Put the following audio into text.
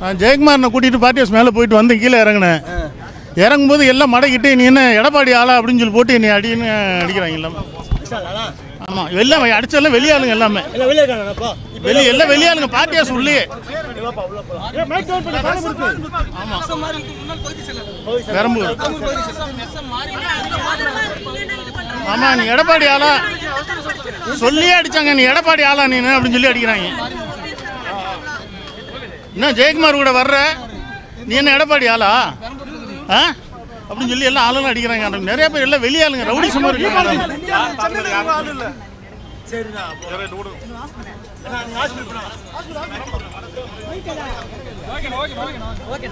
நான் ஜெயக்குமாரனை கூட்டிகிட்டு party house மேலே போயிட்டு வந்து கீழே இறங்கினேன். இறங்கும்போது எல்லாம் மடக்கிட்டு நீ என்ன எடப்பாடி ஆளா? அப்படின்னு சொல்லி போட்டு என்னை அடின்னு அடிக்கிறாங்க எல்லாமே. ஆமாம் எல்லாம் அடிச்செல்லாம் வெளியாளுங்க எல்லாமே. வெளியே எல்லாம் வெளியாளுங்க பார்ட்டி ஹவுஸ் உள்ளே பெரம்பூர். ஆமா நீ எடப்பாடி ஆளா? சொல்லியே அடிச்சாங்க நீ எடப்பாடி ஆளா நீ அப்படின்னு சொல்லி அடிக்கிறாங்க. என்ன ஜெயக்குமார் கூட வர்ற? நீ என்ன எடப்பாடி ஆளா? ஆ? அப்படின்னு சொல்லி எல்லாம் ஆளுங்க அடிக்கிறாங்க. நிறைய பேர் எல்லாம் வெளியாளுங்க ரவுடி சும்மா இருக்காங்க. Okay okay